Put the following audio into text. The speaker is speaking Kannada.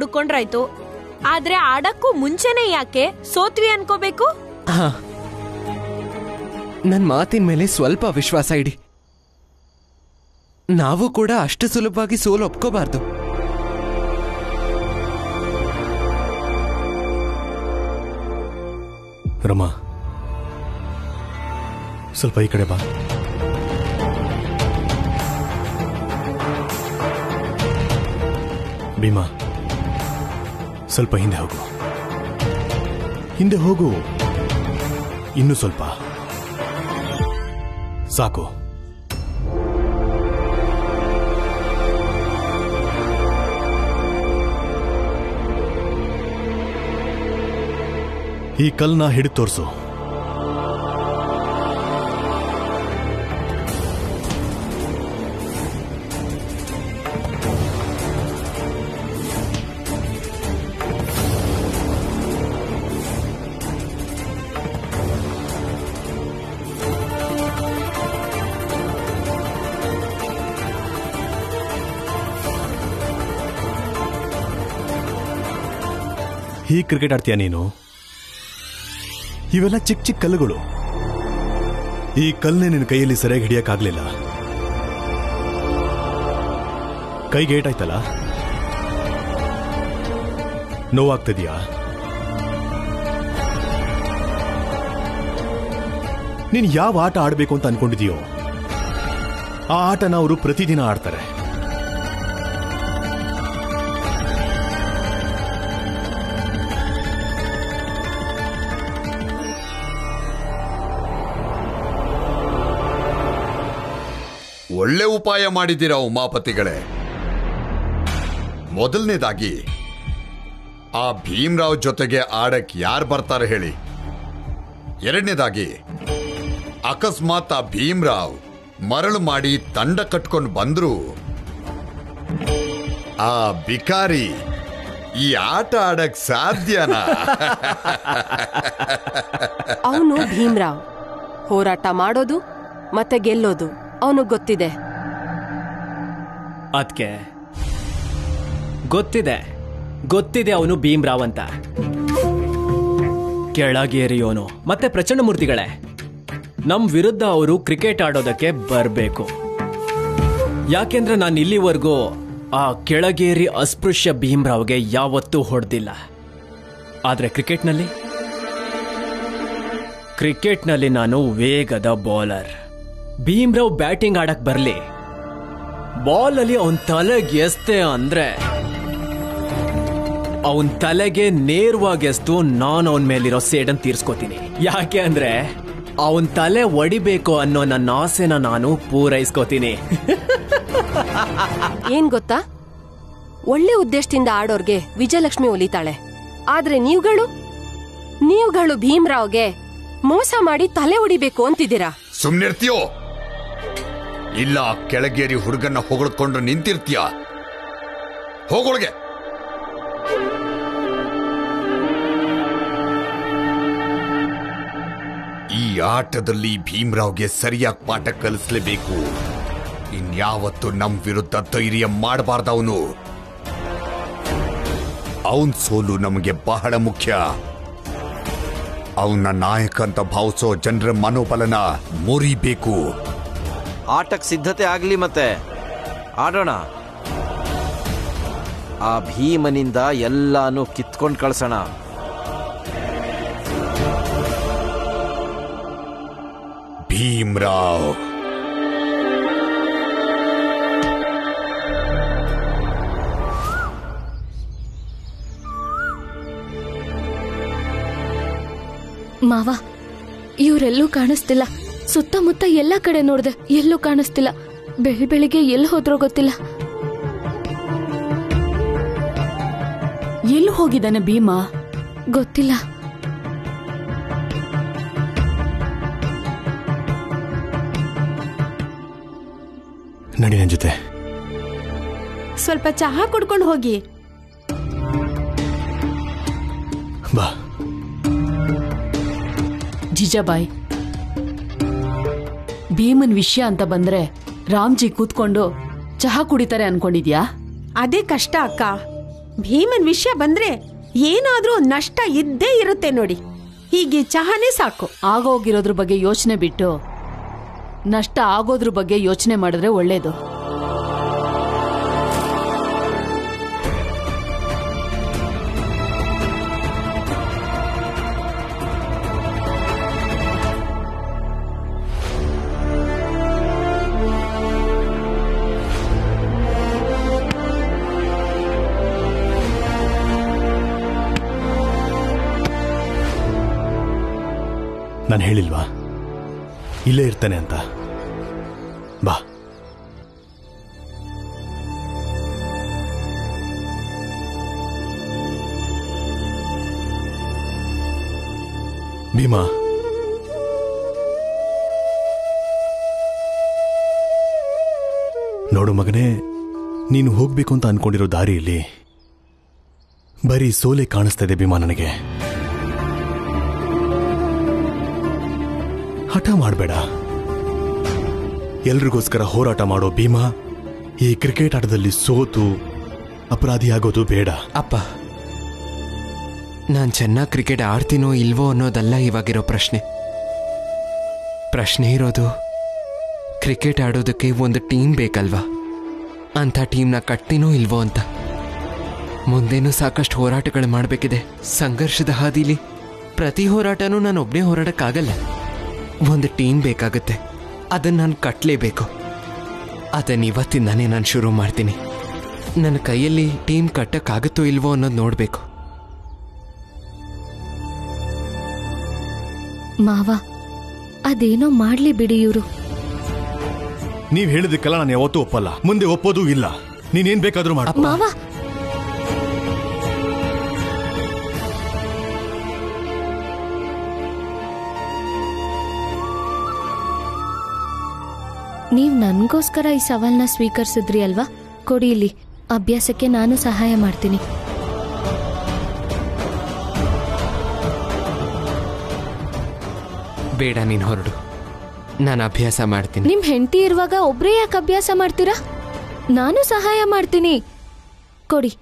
ಹುಡ್ಕೊಂಡ್ರಾಯ್ತು. ಆದ್ರೆ ಆಡಕ್ಕೂ ಮುಂಚೆನೆ ಯಾಕೆ? ಸೋತ್ವಿ ಅನ್ಕೋಬೇಕು? ಹಾ. ನನ್ ಮಾತಿನ ಮೇಲೆ ಸ್ವಲ್ಪ ವಿಶ್ವಾಸ ಇಡಿ. ನಾವು ಕೂಡ ಅಷ್ಟು ಸುಲಭವಾಗಿ ಸೋಲು ಒಪ್ಕೋಬಾರ್ದು. ರಮಾ ಸ್ವಲ್ಪ ಈ ಕಡೆ ಬಾ. ಭೀಮಾ ಸ್ವಲ್ಪ ಹಿಂದೆ ಹೋಗು. ಹಿಂದೆ ಹೋಗು. ಇನ್ನು ಸ್ವಲ್ಪ. ಸಾಕು. ಈ ಕಲ್ನ ಹಿಡಿದು ತೋರಿಸು. ಹೀಗೆ ಕ್ರಿಕೆಟ್ ಆಡ್ತೀಯ ನೀನು? ಇವೆಲ್ಲ ಚಿಕ್ಕ ಚಿಕ್ಕ ಕಲ್ಲುಗಳು. ಈ ಕಲ್ಲನ್ನೇ ನಿನ್ನ ಕೈಯಲ್ಲಿ ಸರಿಯಾಗಿ ಹಿಡಿಯಕ್ಕಾಗ್ಲಿಲ್ಲ. ಕೈಗೆ ಏಟಾಯ್ತಲ್ಲ ನೋವಾಗ್ತಿದ್ಯಾ? ನೀನು ಯಾವ ಆಟ ಆಡಬೇಕು ಅಂತ ಅನ್ಕೊಂಡಿದೀಯೋ? ಆ ಆಟನ ಅವರು ಪ್ರತಿದಿನ ಆಡ್ತಾರೆ. ಒಳ್ಳೆ ಉಪಾಯ ಮಾಡಿದ್ದೀರಾ ಉಮಾಪತಿಗಳೇ? ಮೊದಲನೇದಾಗಿ, ಆ ಭೀಮ್ರಾವ್ ಜೊತೆಗೆ ಆಡಕ್ ಯಾರು ಬರ್ತಾರೆ ಹೇಳಿ. ಎರಡನೇದಾಗಿ, ಅಕಸ್ಮಾತ್ ಆ ಭೀಮ್ರಾವ್ ಮರಳು ಮಾಡಿ ತಂಡ ಕಟ್ಕೊಂಡು ಬಂದ್ರು, ಆ ಬಿಕಾರಿ ಈ ಆಟ ಆಡಕ್ ಸಾಧ್ಯನಾ? ಅವನು ಭೀಮರಾವ್. ಹೋರಾಟ ಮಾಡೋದು ಮತ್ತೆ ಗೆಲ್ಲೋದು. ಅವನು ಗೊತ್ತಿದೆ. ಅದಕ್ಕೆ ಗೊತ್ತಿದೆ. ಗೊತ್ತಿದೆ ಅವನು ಭೀಮ್ರಾವ್ ಅಂತ. ಕೆಳಗೇರಿಯೋನು ಮತ್ತೆ ಪ್ರಚಂಡ ಮೂರ್ತಿಗಳೇ? ನಮ್ ವಿರುದ್ಧ ಅವರು ಕ್ರಿಕೆಟ್ ಆಡೋದಕ್ಕೆ ಬರಬೇಕು. ಯಾಕೆಂದ್ರೆ ನಾನು ಇಲ್ಲಿವರೆಗೂ ಆ ಕೆಳಗೇರಿ ಅಸ್ಪೃಶ್ಯ ಭೀಮ್ರಾವ್ಗೆ ಯಾವತ್ತೂ ಹೊಡೆದಿಲ್ಲ. ಆದರೆ ಕ್ರಿಕೆಟ್ನಲ್ಲಿ? ಕ್ರಿಕೆಟ್ನಲ್ಲಿ ನಾನು ವೇಗದ ಬೌಲರ್ ಭೀಮ್ರಾವ್ ಬ್ಯಾಟಿಂಗ್ ಆಡಕ್ ಬರ್ಲಿ. ಅಲ್ಲಿ ಅವನ್ ತಲೆಗೆ ಎಸ್ತೆ ಅಂದ್ರೆ ಅವನ್ ತಲೆಗೆ ನೇರವಾಗಿ ಎಸ್ತು ನಾನು ಅವನ್ ಮೇಲಿರೋ ಸೇಡನ್ ತೀರ್ಸ್ಕೊತೀನಿ. ಯಾಕೆ ಅಂದ್ರೆ ಅವನ್ ತಲೆ ಒಡಿಬೇಕು ಅನ್ನೋ ನನ್ನ ಆಸೆನ ನಾನು ಪೂರೈಸ್ಕೋತೀನಿ. ಏನ್ ಗೊತ್ತಾ? ಒಳ್ಳೆ ಉದ್ದೇಶದಿಂದ ಆಡೋರ್ಗೆ ವಿಜಯಲಕ್ಷ್ಮಿ ಒಲಿತಾಳೆ. ಆದ್ರೆ ನೀವುಗಳು? ನೀವುಗಳು ಭೀಮ್ರಾವ್ಗೆ ಮೋಸ ಮಾಡಿ ತಲೆ ಒಡಿಬೇಕು ಅಂತಿದ್ದೀರಾ? ಸುಮ್ನಿರ್ತೀಯೋ? ಇಲ್ಲ ಆ ಕೆಳಗೇರಿ ಹುಡುಗನ್ನ ಹೊಗಳ್ಕೊಂಡು ನಿಂತಿರ್ತೀಯ? ಹೋಗೊಳಗೆ. ಈ ಆಟದಲ್ಲಿ ಭೀಮ್ರಾವ್ಗೆ ಸರಿಯಾಗಿ ಪಾಠ ಕಲಿಸ್ಲೇಬೇಕು. ಇನ್ಯಾವತ್ತು ನಮ್ ವಿರುದ್ಧ ಧೈರ್ಯ ಮಾಡಬಾರ್ದವನು. ಅವನ್ ಸೋಲು ನಮಗೆ ಬಹಳ ಮುಖ್ಯ. ಅವನ ನಾಯಕ ಅಂತ ಭಾವಿಸೋ ಜನರ ಮನೋಬಲನ ಮುರಿಬೇಕು. ಆಟಕ್ಕೆ ಸಿದ್ಧತೆ ಆಗಲಿ ಮತ್ತೆ. ಆಡೋಣ. ಆ ಭೀಮನಿಂದ ಎಲ್ಲಾನು ಕಿತ್ಕೊಂಡು ಕಳ್ಸೋಣ. ಭೀಮ್ರಾವ್. ಮಾವ ಇವರೆಲ್ಲೂ ಕಾಣಿಸ್ತಿಲ್ಲ. ಸುತ್ತಮುತ್ತ ಎಲ್ಲ ಕಡೆ ನೋಡ್ದೆ ಎಲ್ಲೂ ಕಾಣಿಸ್ತಿಲ್ಲ. ಬೆಳ್ ಬೆಳಿಗ್ಗೆ ಎಲ್ಲಿ ಹೋದ್ರೋ ಗೊತ್ತಿಲ್ಲ. ಎಲ್ಲಿ ಹೋಗಿದ್ದಾನೆ ಭೀಮಾ? ಗೊತ್ತಿಲ್ಲ. ನಡಿ ನನ್ನ ಜೊತೆ. ಸ್ವಲ್ಪ ಚಹಾ ಕುಡ್ಕೊಂಡು ಹೋಗಿ. ಬಾ. ಜಿಜಾಬಾಯ್ ಭೀಮನ್ ವಿಷಯ ಅಂತ ಬಂದ್ರೆ ರಾಮ್ಜಿ ಕೂತ್ಕೊಂಡು ಚಹಾ ಕುಡಿತಾರೆ ಅನ್ಕೊಂಡಿದ್ಯಾ? ಅದೇ ಕಷ್ಟ ಅಕ್ಕ. ಭೀಮನ್ ವಿಷಯ ಬಂದ್ರೆ ಏನಾದ್ರೂ ನಷ್ಟ ಇದ್ದೇ ಇರುತ್ತೆ ನೋಡಿ. ಹೀಗೆ ಚಹಾನೇ ಸಾಕು. ಆಗೋಗಿರೋದ್ರ ಬಗ್ಗೆ ಯೋಚನೆ ಬಿಟ್ಟು ನಷ್ಟ ಆಗೋದ್ರ ಬಗ್ಗೆ ಯೋಚನೆ ಮಾಡಿದ್ರೆ ಒಳ್ಳೇದು. ನಾನು ಹೇಳಿಲ್ವಾ? ಇಲ್ಲೇ ಇರ್ತಾನೆ ಅಂತ. ಬಾ. ಭೀಮಾ. ನೋಡು ಮಗನೇ, ನೀನು ಹೋಗ್ಬೇಕು ಅಂತ ಅನ್ಕೊಂಡಿರೋ ದಾರಿಯಲ್ಲಿ ಬರೀ ಸೋಲೆ ಕಾಣಿಸ್ತಾ ಇದೆ ಭೀಮಾ ನನಗೆ. ಹಠ ಮಾಡಬೇಡ. ಎಲ್ರಿಗೋಸ್ಕರ ಹೋರಾಟ ಮಾಡೋ ಭೀಮಾ ಈ ಕ್ರಿಕೆಟ್ ಆಟದಲ್ಲಿ ಸೋತು ಅಪರಾಧಿಯಾಗೋದು ಬೇಡ. ಅಪ್ಪ, ನಾನು ಚೆನ್ನಾಗಿ ಕ್ರಿಕೆಟ್ ಆಡ್ತೀನೋ ಇಲ್ವೋ ಅನ್ನೋದಲ್ಲ ಇವಾಗಿರೋ ಪ್ರಶ್ನೆ. ಪ್ರಶ್ನೆ ಇರೋದು, ಕ್ರಿಕೆಟ್ ಆಡೋದಕ್ಕೆ ಒಂದು ಟೀಮ್ ಬೇಕಲ್ವಾ? ಅಂಥ ಟೀಮ್ನ ಕಟ್ತೀನೋ ಇಲ್ವೋ ಅಂತ. ಮುಂದೇನೂ ಸಾಕಷ್ಟು ಹೋರಾಟಗಳು ಮಾಡಬೇಕಿದೆ. ಸಂಘರ್ಷದ ಹಾದಿಲಿ ಪ್ರತಿ ಹೋರಾಟನೂ ನಾನು ಒಬ್ಬನೇ ಹೋರಾಡಕ್ಕಾಗಲ್ಲ. ಒಂದು ಟೀಮ್ ಬೇಕಾಗುತ್ತೆ. ಅದನ್ನು ನಾನು ಕಟ್ಟಲೇಬೇಕು ಅದನ್ನು ಇವತ್ತಿಂದನೇ ನಾನು ಶುರು ಮಾಡ್ತೀನಿ. ನನ್ನ ಕೈಯಲ್ಲಿ ಟೀಮ್ ಕಟ್ಟಕ್ಕಾಗುತ್ತೋ ಇಲ್ವೋ ಅನ್ನೋದು ನೋಡಬೇಕು. ಮಾವ ಅದೇನೋ ಮಾಡ್ಲಿ ಬಿಡಿ ಇವರು. ನೀವ್ ಹೇಳಿದಕ್ಕೆಲ್ಲ ನಾನು ಯಾವತ್ತೂ ಒಪ್ಪಲ್ಲ. ಮುಂದೆ ಒಪ್ಪೋದು ಇಲ್ಲ. ನೀನೇನ್ ಬೇಕಾದ್ರೂ ಮಾಡ. ಮಾವ ನೀವ್ ನನಗೋಸ್ಕರ ಈ ಸವಾಲನ್ನ ಸ್ವೀಕರಿಸಿದ್ರಿ ಅಲ್ವಾ? ಕೊಡಿ ಇಲ್ಲಿ. ಅಭ್ಯಾಸಕ್ಕೆ ನಾನು ಸಹಾಯ ಮಾಡ್ತೀನಿ. ಬೇಡ ನೀನು ಹೊರಡು. ನಾನು ಅಭ್ಯಾಸ ಮಾಡ್ತೀನಿ. ನಿಮ್ ಹೆಂಡತಿ ಇರುವಾಗ ಒಬ್ರೇ ಯಾಕೆ ಅಭ್ಯಾಸ ಮಾಡ್ತೀರಾ? ನಾನು ಸಹಾಯ ಮಾಡ್ತೀನಿ. ಕೊಡಿ.